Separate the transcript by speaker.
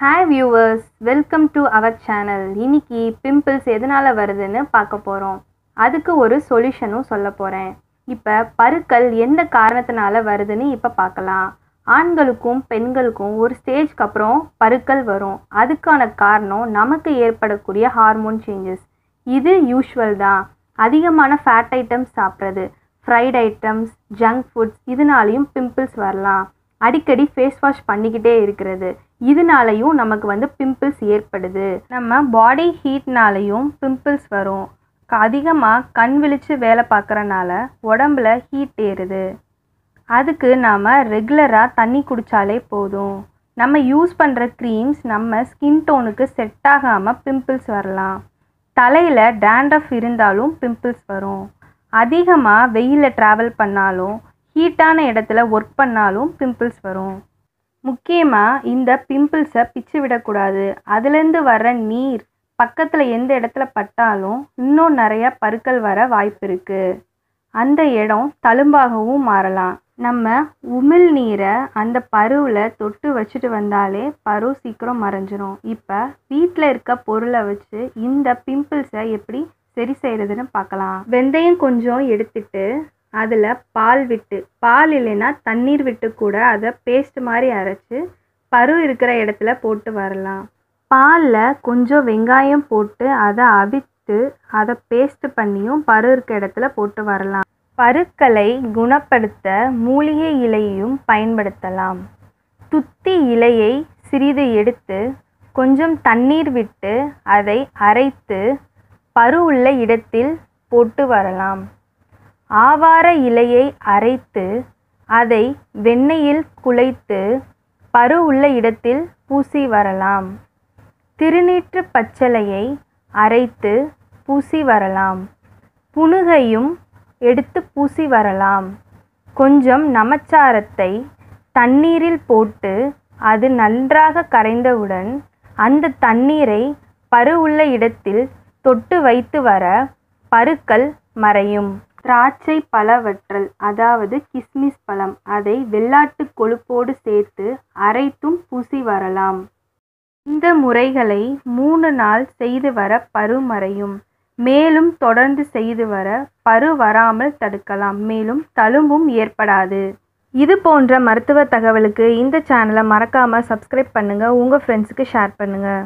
Speaker 1: Hi viewers welcome to our channel இன்னைக்கு pimples எதனால் வருதுன்னு பார்க்க போகிறோம் அதுக்கு ஒரு சொல்யூஷனும் சொல்ல போகிறேன் இப்போ பருக்கள் எந்த காரணத்தினால வருதுன்னு இப்போ பார்க்கலாம். ஆண்களுக்கும் பெண்களுக்கும் ஒரு ஸ்டேஜ்க்கு அப்புறம் பருக்கள் வரும். அதுக்கான காரணம் நமக்கு ஏற்படக்கூடிய ஹார்மோன் சேஞ்சஸ் இது யூஷுவல் தான். அதிகமான ஃபேட் ஐட்டம்ஸ் சாப்பிட்றது ஃப்ரைட் ஐட்டம்ஸ் ஜங்க் ஃபுட்ஸ் இதனாலையும் பிம்பிள்ஸ் வரலாம். அடிக்கடி ஃபேஸ் வாஷ் பண்ணிக்கிட்டே இருக்கிறது. இதனாலையும் நமக்கு வந்து பிம்பிள்ஸ் ஏற்படுது. நம்ம பாடி ஹீட்னாலையும் பிம்பிள்ஸ் வரும். அதிகமாக கண் விழித்து வேலை பார்க்குறனால உடம்புல ஹீட் ஏறுது. அதுக்கு நாம் ரெகுலராக தண்ணி குடித்தாலே போதும். நம்ம யூஸ் பண்ணுற க்ரீம்ஸ் நம்ம ஸ்கின் டோனுக்கு செட் ஆகாமல் பிம்பிள்ஸ் வரலாம். தலையில் டேண்ட்ரஃப் இருந்தாலும் பிம்பிள்ஸ் வரும். அதிகமாக வெயிலில் ட்ராவல் பண்ணாலும் ஹீட்டான இடத்துல ஒர்க் பண்ணாலும் பிம்பிள்ஸ் வரும். முக்கியமாக இந்த பிம்பிள்ஸை பிச்சு விடக்கூடாது. அதுலேருந்து வர நீர் பக்கத்தில் எந்த இடத்துல பட்டாலும் இன்னும் நிறைய பருக்கள் வர வாய்ப்பு இருக்குது அந்த இடம் தழும்பாகவும் மாறலாம். நம்ம உமிழ் நீரை அந்த பருவில் தொட்டு வச்சுட்டு வந்தாலே பரு சீக்கிரம் மறைஞ்சிரும். இப்போ வீட்டில் இருக்க பொருளை வச்சு இந்த பிம்பிள்ஸை எப்படி சரி செய்கிறதுன்னு பார்க்கலாம். வெந்தயம் கொஞ்சம் எடுத்துட்டு அதில் பால் விட்டு பால் இல்லைன்னா தண்ணீர் விட்டு கூட அதை பேஸ்ட் மாதிரி அரைச்சி பரு இருக்கிற இடத்துல போட்டு வரலாம். பாலில் கொஞ்சம் வெங்காயம் போட்டு அதை அவித்து அதை பேஸ்ட் பண்ணியும் பரு இருக்க இடத்துல போட்டு வரலாம். பருக்களை குணப்படுத்த மூலிகை இலையையும் பயன்படுத்தலாம். துத்தி இலையை சிறிது எடுத்து கொஞ்சம் தண்ணீர் விட்டு அதை அரைத்து பரு உள்ள இடத்தில் போட்டு வரலாம். ஆவார இலையை அரைத்து அதை வெண்ணெயில் குழைத்து பரு உள்ள இடத்தில் பூசி வரலாம். திருநீற்று பச்சலையை அரைத்து பூசி வரலாம். புனுகையும் எடுத்து பூசி வரலாம். கொஞ்சம் நமச்சாரத்தை தண்ணீரில் போட்டு அது நன்றாக கரைந்தவுடன் அந்த தண்ணீரை பரு உள்ள இடத்தில் தொட்டு வைத்து வர பருக்கள் மறையும். திராட்சை பழவற்றல் அதாவது கிஸ்மிஸ் பழம். அதை வெள்ளாட்டு கொழுப்போடு சேர்த்து அரைத்தும் பூசி வரலாம். இந்த முறைகளை மூணு நாள் செய்து வர பரு மறையும். மேலும் தொடர்ந்து செய்து வர பரு வராமல் தடுக்கலாம். மேலும் தழும்பும் ஏற்படாது. இது போன்ற மருத்துவ தகவலுக்கு இந்த சேனலை மறக்காமல் சப்ஸ்கிரைப் பண்ணுங்கள் உங்கள் ஃப்ரெண்ட்ஸுக்கு ஷேர் பண்ணுங்கள்